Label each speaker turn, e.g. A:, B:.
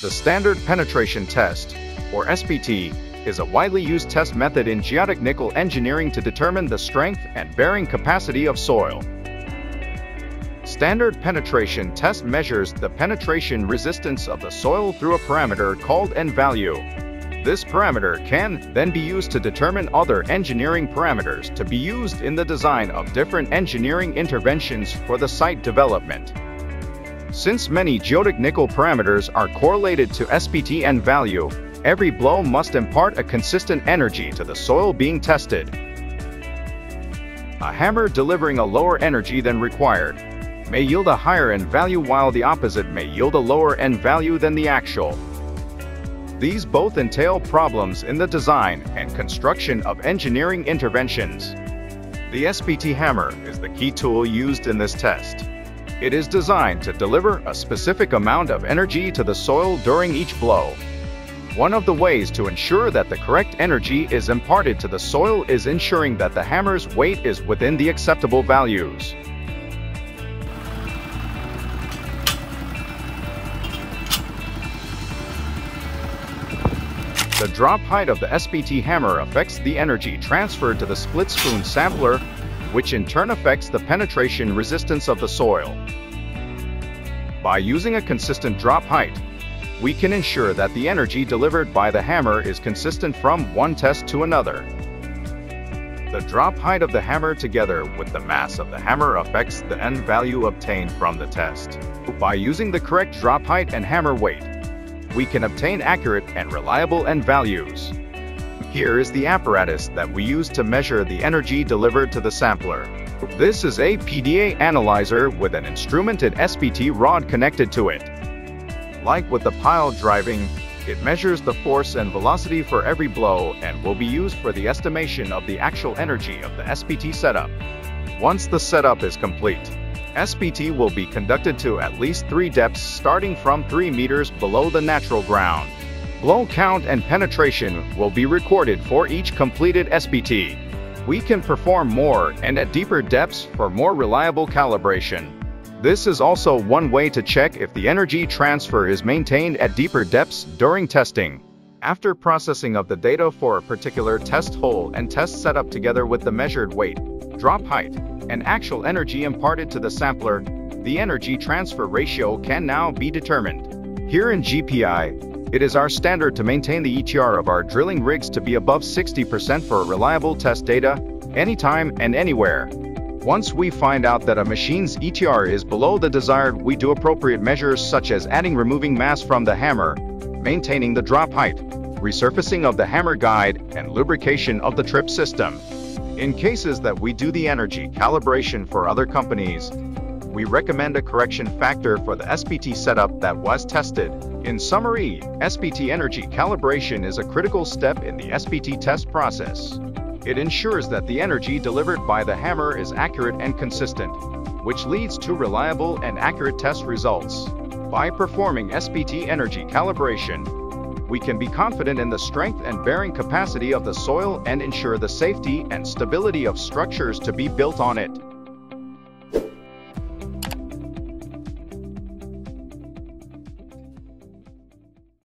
A: The standard penetration test, or SPT, is a widely used test method in geotechnical engineering to determine the strength and bearing capacity of soil. Standard penetration test measures the penetration resistance of the soil through a parameter called N-value. This parameter can then be used to determine other engineering parameters to be used in the design of different engineering interventions for the site development. Since many geotechnical parameters are correlated to SPT N-value, every blow must impart a consistent energy to the soil being tested. A hammer delivering a lower energy than required may yield a higher N-value while the opposite may yield a lower N-value than the actual. These both entail problems in the design and construction of engineering interventions. The SPT hammer is the key tool used in this test. It is designed to deliver a specific amount of energy to the soil during each blow. One of the ways to ensure that the correct energy is imparted to the soil is ensuring that the hammer's weight is within the acceptable values. The drop height of the SPT hammer affects the energy transferred to the split spoon sampler, which in turn affects the penetration resistance of the soil. By using a consistent drop height, we can ensure that the energy delivered by the hammer is consistent from one test to another. The drop height of the hammer together with the mass of the hammer affects the N value obtained from the test. By using the correct drop height and hammer weight, we can obtain accurate and reliable N values. Here is the apparatus that we use to measure the energy delivered to the sampler. This is a PDA analyzer with an instrumented SPT rod connected to it. Like with the pile driving, it measures the force and velocity for every blow and will be used for the estimation of the actual energy of the SPT setup. Once the setup is complete, SPT will be conducted to at least three depths starting from 3 meters below the natural ground. Blow count and penetration will be recorded for each completed SPT. We can perform more and at deeper depths for more reliable calibration. This is also one way to check if the energy transfer is maintained at deeper depths during testing. After processing of the data for a particular test hole and test setup together with the measured weight, drop height, and actual energy imparted to the sampler, the energy transfer ratio can now be determined. Here in GPI, it is our standard to maintain the ETR of our drilling rigs to be above 60% for reliable test data, anytime and anywhere. Once we find out that a machine's ETR is below the desired, we do appropriate measures such as adding removing mass from the hammer, maintaining the drop height, resurfacing of the hammer guide, and lubrication of the trip system. In cases that we do the energy calibration for other companies, we recommend a correction factor for the SPT setup that was tested. In summary, SPT energy calibration is a critical step in the SPT test process. It ensures that the energy delivered by the hammer is accurate and consistent, which leads to reliable and accurate test results. By performing SPT energy calibration, we can be confident in the strength and bearing capacity of the soil and ensure the safety and stability of structures to be built on it.